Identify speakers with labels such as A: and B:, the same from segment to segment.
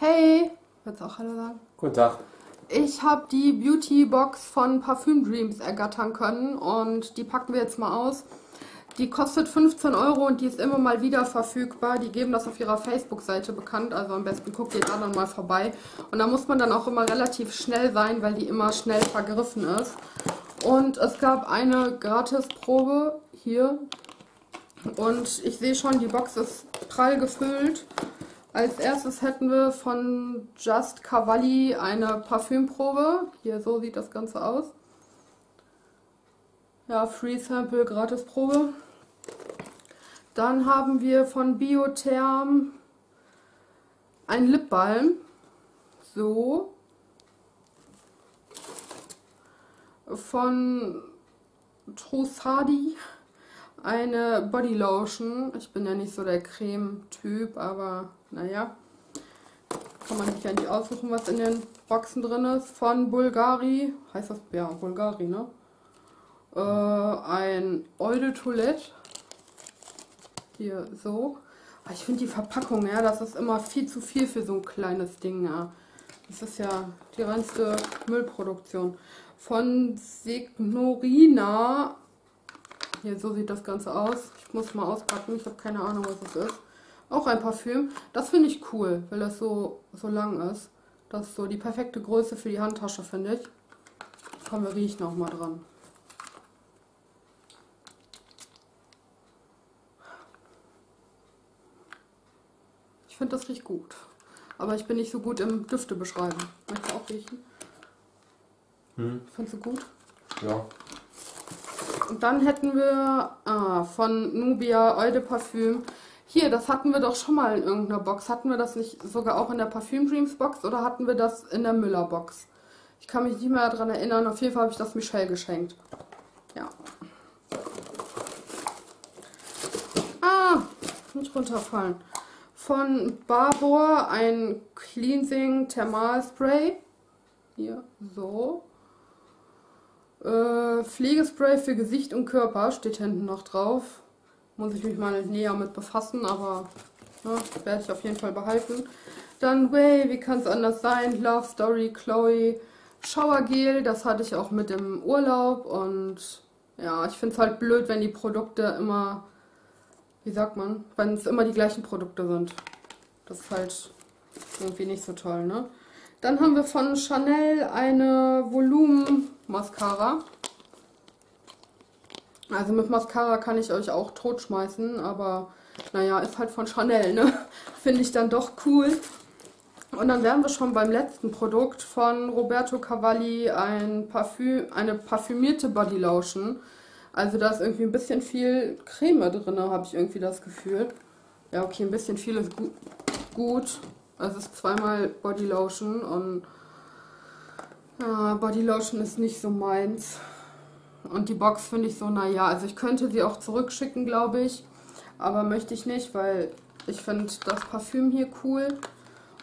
A: Hey, willst du auch Hallo sagen?
B: Guten Tag.
A: Ich habe die Beauty Box von Parfüm Dreams ergattern können und die packen wir jetzt mal aus. Die kostet 15 Euro und die ist immer mal wieder verfügbar. Die geben das auf ihrer Facebook-Seite bekannt, also am besten guckt ihr da dann mal vorbei. Und da muss man dann auch immer relativ schnell sein, weil die immer schnell vergriffen ist. Und es gab eine Gratisprobe hier. Und ich sehe schon, die Box ist prall gefüllt. Als erstes hätten wir von Just Cavalli eine Parfümprobe. Hier, so sieht das Ganze aus. Ja, Free Sample, Gratisprobe. Dann haben wir von Biotherm ein Lipbalm. So. Von Trussardi eine Bodylotion. Ich bin ja nicht so der Creme-Typ, aber naja. Kann man sich ja nicht aussuchen, was in den Boxen drin ist. Von Bulgari. Heißt das? Ja, Bulgari, ne? Äh, ein Eau de Toilette. Hier so. Aber ich finde die Verpackung, ja, das ist immer viel zu viel für so ein kleines Ding, ja. Das ist ja die reinste Müllproduktion. Von Signorina hier, so sieht das Ganze aus. Ich muss mal auspacken. Ich habe keine Ahnung, was es ist. Auch ein Parfüm. Das finde ich cool, weil das so, so lang ist. Das ist so die perfekte Größe für die Handtasche, finde ich. Komm, wir riechen auch mal dran. Ich finde, das riecht gut. Aber ich bin nicht so gut im Düfte beschreiben. Möchtest du auch riechen? Hm. Findest du gut?
B: Ja.
A: Dann hätten wir ah, von Nubia Eau de Parfüm. Hier, das hatten wir doch schon mal in irgendeiner Box. Hatten wir das nicht sogar auch in der Parfüm Dreams Box oder hatten wir das in der Müller Box? Ich kann mich nicht mehr daran erinnern. Auf jeden Fall habe ich das Michelle geschenkt. Ja. Ah, nicht runterfallen. Von Barbour ein Cleansing Thermal Spray. Hier, so. Äh, Pflegespray für Gesicht und Körper steht hinten noch drauf. Muss ich mich mal näher mit befassen, aber ne, werde ich auf jeden Fall behalten. Dann Way, wie kann es anders sein? Love Story, Chloe, Showergel, das hatte ich auch mit im Urlaub und ja, ich finde es halt blöd, wenn die Produkte immer, wie sagt man, wenn es immer die gleichen Produkte sind. Das ist halt irgendwie nicht so toll, ne? Dann haben wir von Chanel eine Volumen Mascara. Also mit Mascara kann ich euch auch totschmeißen, aber naja, ist halt von Chanel, ne? Finde ich dann doch cool. Und dann wären wir schon beim letzten Produkt von Roberto Cavalli, ein Parfüm, eine parfümierte Bodylotion. Also da ist irgendwie ein bisschen viel Creme drin, habe ich irgendwie das Gefühl. Ja, okay, ein bisschen viel ist gu gut. Also es ist zweimal Bodylotion und ja, Bodylotion ist nicht so meins. Und die Box finde ich so, naja, also ich könnte sie auch zurückschicken, glaube ich. Aber möchte ich nicht, weil ich finde das Parfüm hier cool.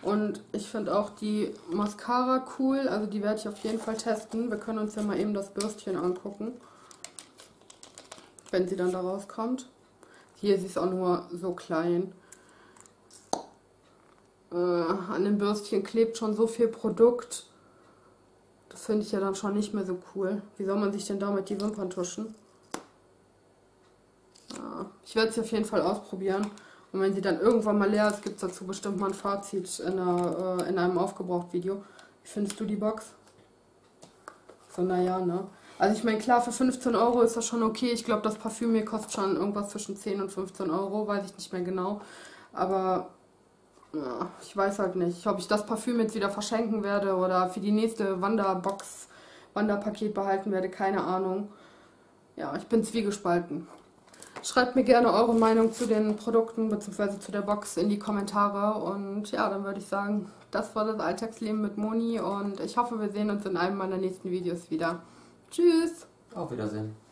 A: Und ich finde auch die Mascara cool. Also die werde ich auf jeden Fall testen. Wir können uns ja mal eben das Bürstchen angucken. Wenn sie dann da rauskommt. Hier, sie ist auch nur so klein äh, an dem Bürstchen klebt schon so viel Produkt. Das finde ich ja dann schon nicht mehr so cool. Wie soll man sich denn damit die Wimpern tuschen? Ja, ich werde sie auf jeden Fall ausprobieren. Und wenn sie dann irgendwann mal leer ist, gibt es dazu bestimmt mal ein Fazit in, einer, äh, in einem Aufgebraucht-Video. Wie findest du die Box? So, naja, ne? Also ich meine, klar, für 15 Euro ist das schon okay. Ich glaube, das Parfüm hier kostet schon irgendwas zwischen 10 und 15 Euro, weiß ich nicht mehr genau. Aber ich weiß halt nicht, ob ich das Parfüm jetzt wieder verschenken werde oder für die nächste Wanderbox, Wanderpaket behalten werde, keine Ahnung. Ja, ich bin zwiegespalten. Schreibt mir gerne eure Meinung zu den Produkten bzw. zu der Box in die Kommentare. Und ja, dann würde ich sagen, das war das Alltagsleben mit Moni und ich hoffe, wir sehen uns in einem meiner nächsten Videos wieder. Tschüss!
B: Auf Wiedersehen.